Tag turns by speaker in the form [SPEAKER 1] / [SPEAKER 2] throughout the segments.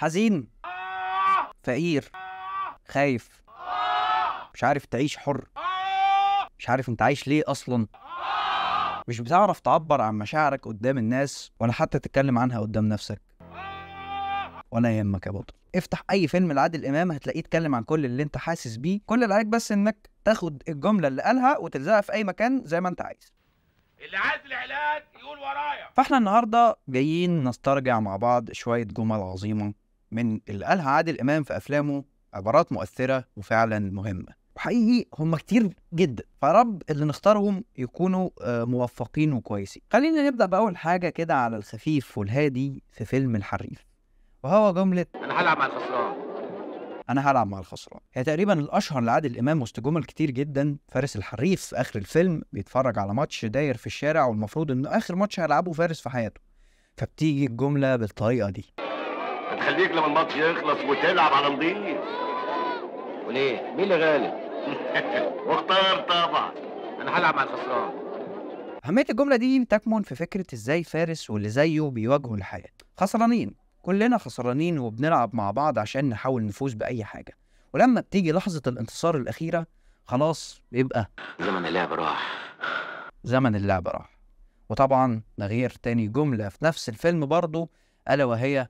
[SPEAKER 1] حزين. فقير. خايف. مش عارف تعيش حر. مش عارف انت عايش ليه أصلا. مش بتعرف تعبر عن مشاعرك قدام الناس ولا حتى تتكلم عنها قدام نفسك. ولا يهمك يا بطل. افتح أي فيلم لعادل إمام هتلاقيه اتكلم عن كل اللي انت حاسس بيه. كل اللي عليك بس انك تاخد الجملة اللي قالها وتلزقها في أي مكان زي ما انت عايز.
[SPEAKER 2] اللي عايز العلاج يقول ورايا.
[SPEAKER 1] فاحنا النهارده جايين نسترجع مع بعض شوية جمل عظيمة. من اللي قالها عادل إمام في أفلامه عبارات مؤثرة وفعلا مهمة. وحقيقي هم كتير جدا. فرب اللي نختارهم يكونوا آه، موفقين وكويسين. خلينا نبدأ بأول حاجة كده على الخفيف والهادي في فيلم الحريف. وهو جملة
[SPEAKER 2] أنا هلعب مع الخسران.
[SPEAKER 1] أنا هلعب مع الخسران. هي تقريبا الأشهر لعادل إمام وسط جمل كتير جدا. فارس الحريف في آخر الفيلم بيتفرج على ماتش داير في الشارع والمفروض إنه آخر ماتش هيلعبه فارس في حياته. فبتيجي الجملة بالطريقة دي.
[SPEAKER 2] هتخليك لما الماتش يخلص وتلعب على نضيف. وليه؟ مين اللي غالب واختار طبعا. أنا هلعب مع الخسران.
[SPEAKER 1] أهمية الجملة دي تكمن في فكرة إزاي فارس واللي زيه بيواجهوا الحياة خسرانين. كلنا خسرانين وبنلعب مع بعض عشان نحاول نفوز بأي حاجة. ولما بتيجي لحظة الانتصار الأخيرة خلاص بيبقى
[SPEAKER 2] زمن اللعب راح.
[SPEAKER 1] زمن اللعب راح. وطبعا ده غير تاني جملة في نفس الفيلم برضه ألا وهي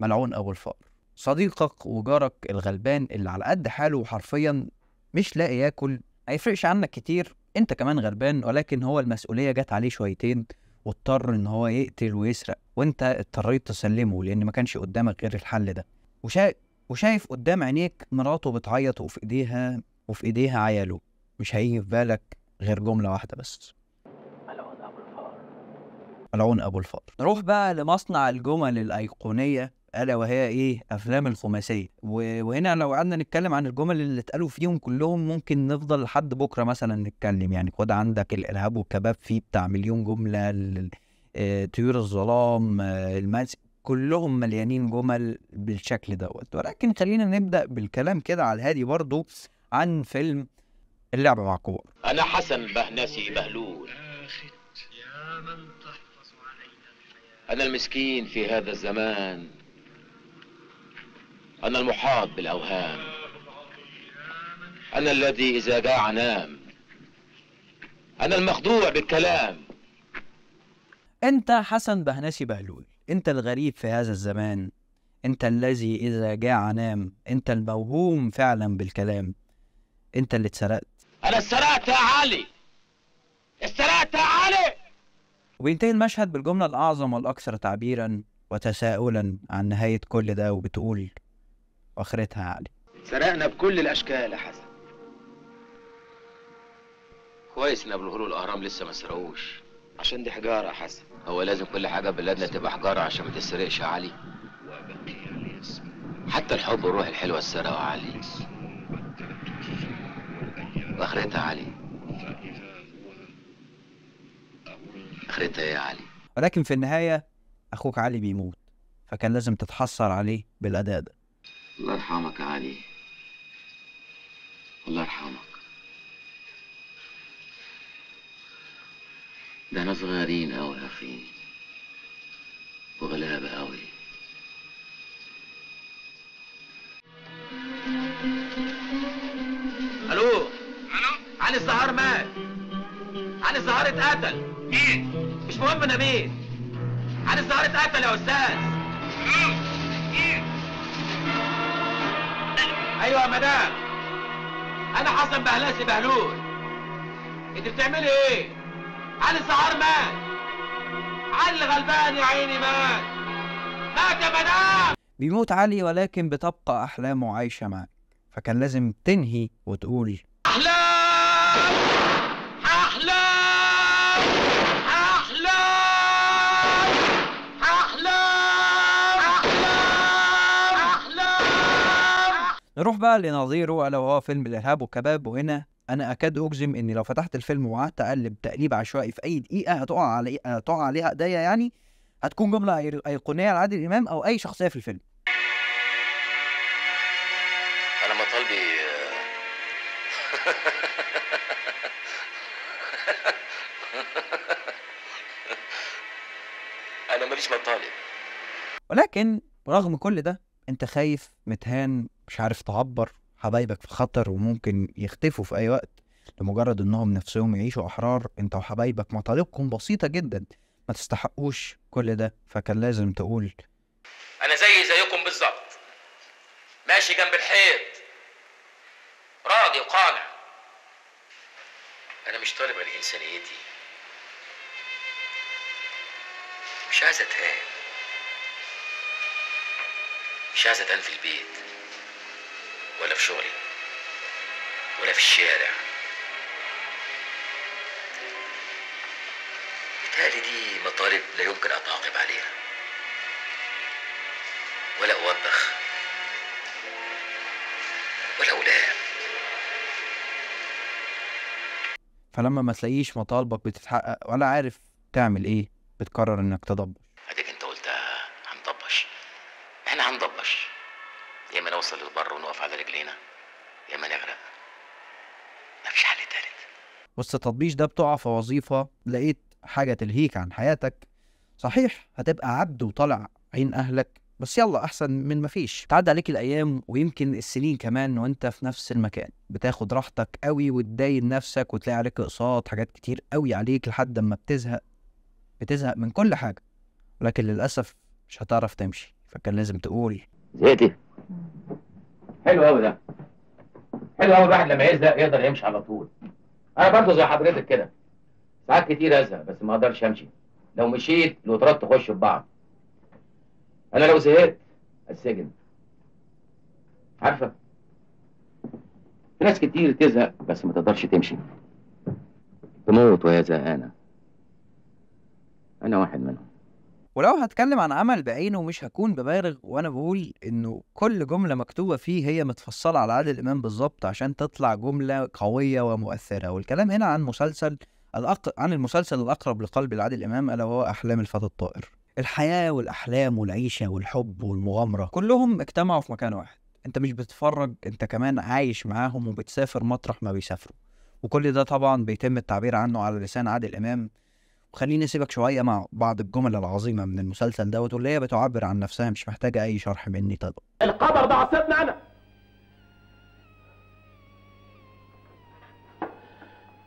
[SPEAKER 1] ملعون أبو الفار صديقك وجارك الغلبان اللي على قد حاله حرفيا مش لاقي ياكل هيفرقش عنك كتير. أنت كمان غلبان ولكن هو المسؤولية جت عليه شويتين واضطر إن هو يقتل ويسرق وأنت اضطريت تسلمه لأن ما كانش قدامك غير الحل ده. وشا... وشايف قدام عينيك مراته بتعيط وفي إيديها وفي إيديها عياله. مش هيجي في بالك غير جملة واحدة بس. ملعون أبو الفار نروح بقى لمصنع الجمل الأيقونية. ألا وهي إيه؟ أفلام الخماسية. وهنا لو قعدنا نتكلم عن الجمل اللي اتقالوا فيهم كلهم ممكن نفضل لحد بكرة مثلا نتكلم. يعني خد عندك الإرهاب والكباب فيه بتاع مليون جملة آه، طيور الظلام آه، الماس كلهم مليانين جمل بالشكل دوت. ولكن خلينا نبدأ بالكلام كده على الهادي برضو عن فيلم اللعبة مع الكبار.
[SPEAKER 2] أنا حسن بهنسي بهلول. أنا المسكين في هذا الزمان. أنا المحاط بالأوهام أنا الذي إذا جاع نام أنا المخدوع بالكلام.
[SPEAKER 1] أنت حسن بهنسي بهلول أنت الغريب في هذا الزمان أنت الذي إذا جاع نام أنت الموهوم فعلا بالكلام. أنت اللي اتسرقت.
[SPEAKER 2] أنا اتسرقت يا علي. اتسرقت يا علي.
[SPEAKER 1] وبينتهي المشهد بالجملة الأعظم والأكثر تعبيرا وتساؤلا عن نهاية كل ده وبتقول وآخرتها يا علي
[SPEAKER 2] سرقنا بكل الأشكال يا حسن. كويس إن ابو الهول والاهرام لسه ما سرقوش. عشان دي حجارة يا حسن. هو لازم كل حاجة بلادنا تبقى حجارة عشان ما تسرقش يا علي. حتى الحب والروح الحلوة اتسرقوا يا علي. واخرتها يا علي. اخرتها إيه يا علي.
[SPEAKER 1] ولكن في النهاية أخوك علي بيموت فكان لازم تتحسر عليه بالأداء ده.
[SPEAKER 2] الله يرحمك يا علي. الله يرحمك. ده أنا صغيرين قوي يا أخي. وغلابة قوي ألو؟ ألو؟ علي الزهار مات. علي الزهار اتقتل. مين؟ مش مهم أنا مين علي الزهار اتقتل يا أستاذ. مدام أنا حسن بهلاسي بهلول. أنت بتعملي إيه؟ علي الزهار مات. علي غلبان يا عيني مات. مات يا مدام.
[SPEAKER 1] بيموت علي ولكن بتبقى أحلامه عايشة معاك فكان لازم تنهي وتقول
[SPEAKER 2] أحلام. أحلام.
[SPEAKER 1] نروح بقى لنظيره ألا وهو فيلم الإرهاب والكباب وهنا أنا أكاد أجزم إني لو فتحت الفيلم وقعدت أقلب تقليب عشوائي في أي دقيقة هتقع علي هتقع عليها إيديا يعني هتكون جملة أي- أيقونية لعادل إمام أو أي شخصية في الفيلم.
[SPEAKER 2] أنا مطالبي أنا ماليش مطالب
[SPEAKER 1] ولكن رغم كل ده انت خايف متهان مش عارف تعبر حبايبك في خطر وممكن يختفوا في أي وقت لمجرد إنهم نفسهم يعيشوا أحرار أنت وحبايبك مطالبكم بسيطة جدا ما تستحقوش كل ده فكان لازم تقول.
[SPEAKER 2] أنا زي زيكم بالظبط. ماشي جنب الحيط. راضي وقانع أنا مش طالب على انسانيتي مش عايز أتهان. مش عايز اتهان في البيت ولا في شغلي ولا في الشارع. بتهيألي دي مطالب لا يمكن اتعاقب عليها ولا أوبخ ولا ألام
[SPEAKER 1] فلما ما تلاقيش مطالبك بتتحقق ولا عارف تعمل إيه بتقرر إنك تضبط
[SPEAKER 2] ونقف على رجلينا. يا اما نغرق مفيش حل تالت.
[SPEAKER 1] وسط التطبيش ده بتقع في وظيفة لقيت حاجة تلهيك عن حياتك. صحيح هتبقى عبد وطالع عين أهلك بس يلا أحسن من مفيش تعدي عليك الأيام ويمكن السنين كمان وأنت في نفس المكان. بتاخد راحتك قوي وتداين نفسك وتلاقي عليك أقساط حاجات كتير قوي عليك لحد ما بتزهق. بتزهق من كل حاجة ولكن للأسف مش هتعرف تمشي. فكان لازم تقول
[SPEAKER 2] زهقتي حلو قوي ده. حلو قوي الواحد لما يزهق يقدر يمشي على طول. أنا برضه زي حضرتك كده. ساعات كتير أزهق بس ما أقدرش أمشي. لو مشيت الوترات تخش في بعض. أنا لو زهقت السجن عارفة؟ في ناس كتير تزهق بس ما تقدرش تمشي. تموت وهي زهقانة. أنا واحد منهم.
[SPEAKER 1] ولو هتكلم عن عمل بعينه مش هكون ببالغ وأنا بقول إنه كل جملة مكتوبة فيه هي متفصلة على عادل إمام بالظبط عشان تطلع جملة قوية ومؤثرة. والكلام هنا عن مسلسل الأق... عن المسلسل الأقرب لقلب عادل إمام ألا وهو أحلام الفتى الطائر. الحياة والأحلام والعيشة والحب والمغامرة كلهم اجتمعوا في مكان واحد. أنت مش بتتفرج أنت كمان عايش معاهم وبتسافر مطرح ما بيسافروا. وكل ده طبعا بيتم التعبير عنه على لسان عادل إمام وخليني أسيبك شوية مع بعض الجمل العظيمة من المسلسل دوت واللي هي بتعبر عن نفسها مش محتاجة أي شرح مني. طبعا
[SPEAKER 2] القدر ده عصبنا أنا.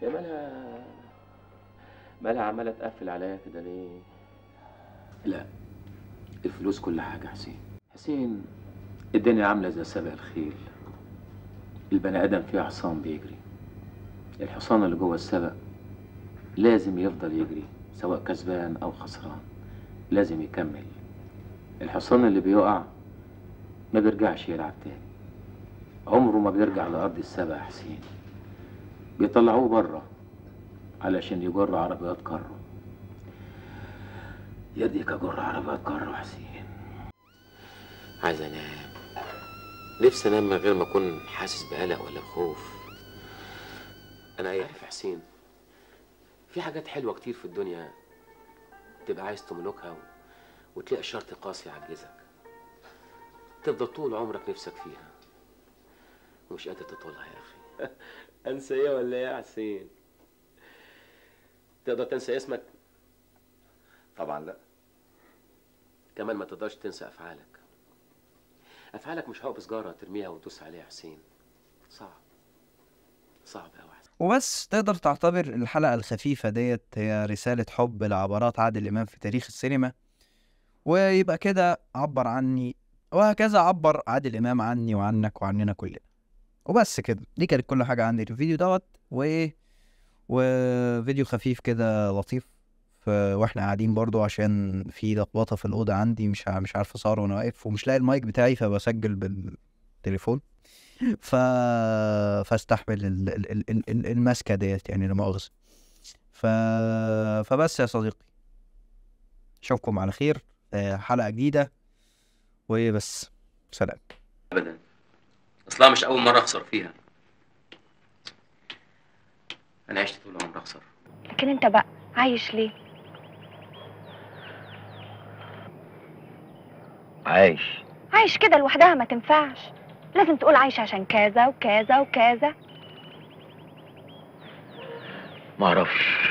[SPEAKER 2] يا مالها مالها عمالة تقفل عليا كده ليه؟ لا الفلوس كل حاجة حسين. حسين الدنيا عاملة زي سبق الخيل. البني آدم فيه حصان بيجري. الحصان اللي جوه السبق لازم يفضل يجري سواء كسبان أو خسران. لازم يكمل. الحصان اللي بيقع ما بيرجعش يلعب تاني. عمره ما بيرجع لأرض السبع يا حسين. بيطلعوه بره علشان يجر عربيات كره يديك أجر عربيات كره حسين. عايز أنام. نفسي أنام من غير ما أكون حاسس بقلق ولا بخوف. أنا أي في حسين. في حاجات حلوة كتير في الدنيا تبقى عايز تملكها و... وتلاقي شرط قاسي يعجزك تفضل طول عمرك نفسك فيها. ومش قادر تطولها يا أخي. انسى إيه ولا إيه يا حسين تقدر تنسى اسمك؟ طبعا لا. كمان ما تقدرش تنسى أفعالك. أفعالك مش حب سجارة ترميها وتدوس عليها يا حسين. صعب. صعب قوي
[SPEAKER 1] وبس تقدر تعتبر الحلقة الخفيفة ديت هي رسالة حب لعبارات عادل إمام في تاريخ السينما. ويبقى كده عبر عني وهكذا عبر عادل إمام عني وعنك وعننا كلنا. وبس كده دي كانت كل حاجة عندي في الفيديو دوت. و وفيديو خفيف كده لطيف ف... وإحنا قاعدين برضو عشان في لخبطة في الأوضة عندي مش مش عارف اصور وأنا واقف ومش لاقي المايك بتاعي فبسجل بالتليفون. ف فاستحمل ال... ال... ال... ال... ال- المسكة ديت يعني لا مؤاخذه ف... فبس يا صديقي. أشوفكم على خير حلقة جديدة. وبس. سلام.
[SPEAKER 2] ابدا. أصلا مش أول مرة أخسر فيها. أنا عشت طول عمري أخسر.
[SPEAKER 3] لكن أنت بقى عايش ليه؟
[SPEAKER 2] عايش.
[SPEAKER 3] عايش كده لوحدها ما تنفعش. لازم تقول عايش عشان كذا وكذا وكذا.
[SPEAKER 2] ما أعرفش.